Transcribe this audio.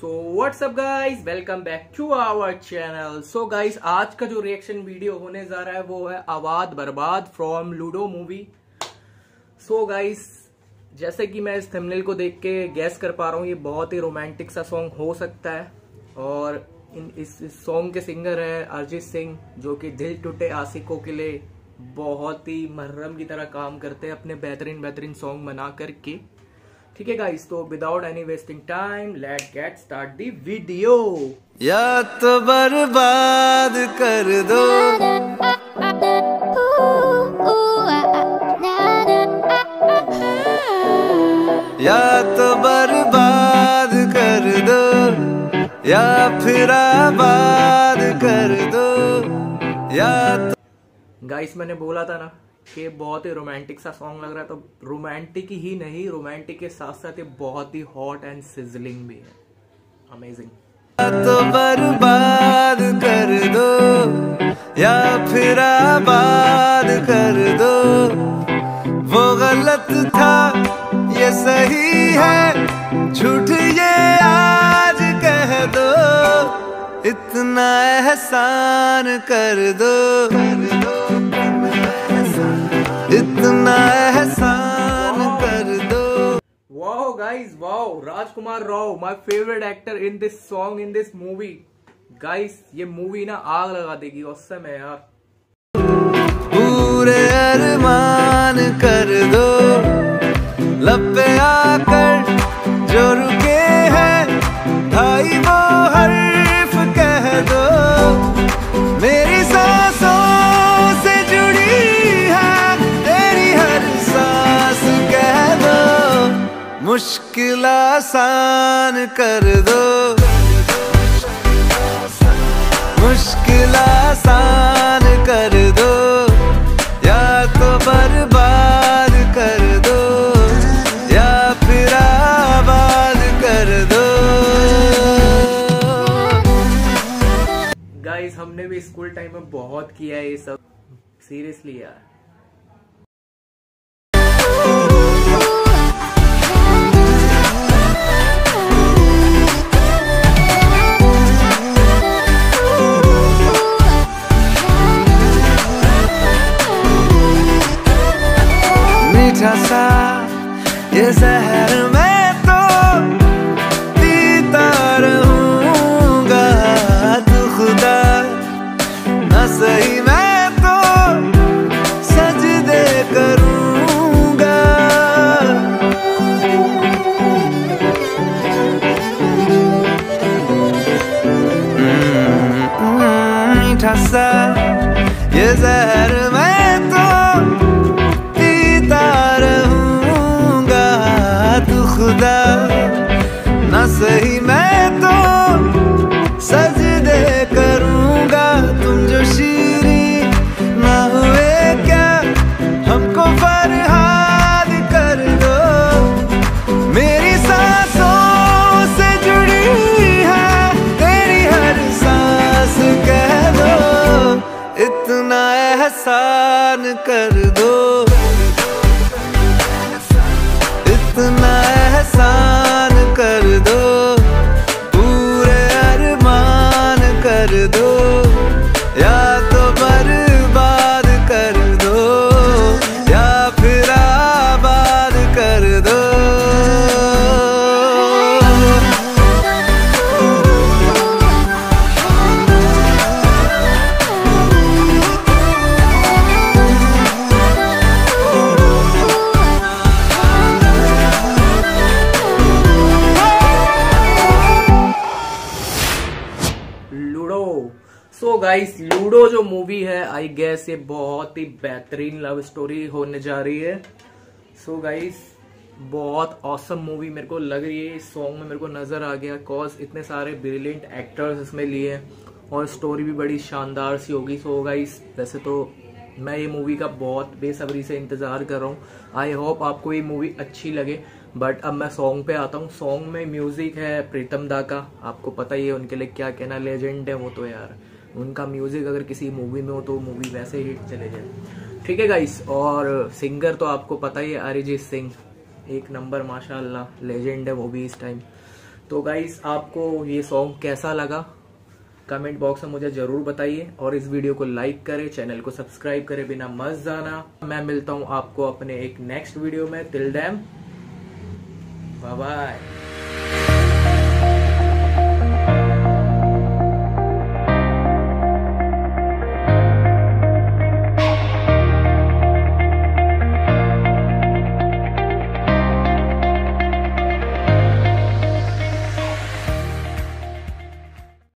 So what's up guys welcome back to our channel so guys आज का जो reaction video होने जा रहा है वो है Abaad Barbaad from Ludo movie so guys जैसे कि मैं इस थंबनेल को देख के गैस कर पा रहा हूँ ये बहुत ही रोमांटिक सा सॉन्ग हो सकता है। और इन इस, इस सॉन्ग के सिंगर है अरिजीत सिंह जो कि दिल टूटे आशिकों के लिए बहुत ही मर्रम की तरह काम करते हैं अपने बेहतरीन बेहतरीन सॉन्ग बना करके। ठीक है गाइस तो without any wasting time let get start the video या तो बर्बाद कर दो। या तो बर्बाद कर दो या फिर आबाद कर दो। या तो गाइस मैंने बोला था ना कि बहुत ही रोमांटिक सा सॉन्ग लग रहा है तो रोमांटिक ही नहीं रोमांटिक के साथ साथ ये बहुत ही हॉट एंड सिजलिंग भी है। अमेजिंग तो बर्बाद कर दो या फिर आबाद कर दो। वो गलत था ये सही है झूठ ये आज कह दो। इतना एहसान कर दो, कर दो। इतना एहसान कर दो। Wow guys wow Rajkummar Rao my favourite actor in this song in this movie guys ये मूवी ना आग लगा देगी उस समय यार। पूरे अरमान कर दो। लब पे आकर जो रुके मुश्किल आसान कर दो। मुश्किल आसान कर दो। या तो बर्बाद कर दो, या फिर आबाद कर दो। गाइस हमने भी स्कूल टाइम में बहुत किया है ये सब। सीरियसली यार। मीठा सा ये जहर मैं एहसान कर दो। इतना एहसान कर दो। पूरे अरमान कर दो। गाइस लूडो जो मूवी है आई गेस ये बहुत ही बेहतरीन लव स्टोरी होने जा रही है। सो so गाइस बहुत औसम मूवी मेरे को लग रही है, इस सॉन्ग में मेरे को नज़र आ गया कॉज इतने सारे ब्रिलियंट एक्टर्स इसमें लिए हैं, और स्टोरी भी बड़ी शानदार सी होगी। सो गाइस वैसे तो मैं ये मूवी का बहुत बेसब्री से इंतज़ार कर रहा हूँ। आई होप आपको ये मूवी अच्छी लगे बट अब मैं सॉन्ग पे आता हूँ। सॉन्ग में म्यूज़िक है प्रीतम दा का, आपको पता ही है उनके लिए क्या कहना लेजेंड है वो तो यार। उनका म्यूज़िक अगर किसी मूवी में हो तो मूवी वैसे ही हिट चले जाए। ठीक है गाइस और सिंगर तो आपको पता ही है, अरिजीत सिंह। एक नंबर माशाल्लाह लेजेंड है वो भी इस टाइम तो गाइस आपको ये सॉन्ग कैसा लगा? कमेंट बॉक्स में मुझे ज़रूर बताइए, और इस वीडियो को लाइक करें चैनल को सब्सक्राइब करें बिना मत जाना। मैं मिलता हूँ आपको अपने एक नेक्स्ट वीडियो में। Till then bye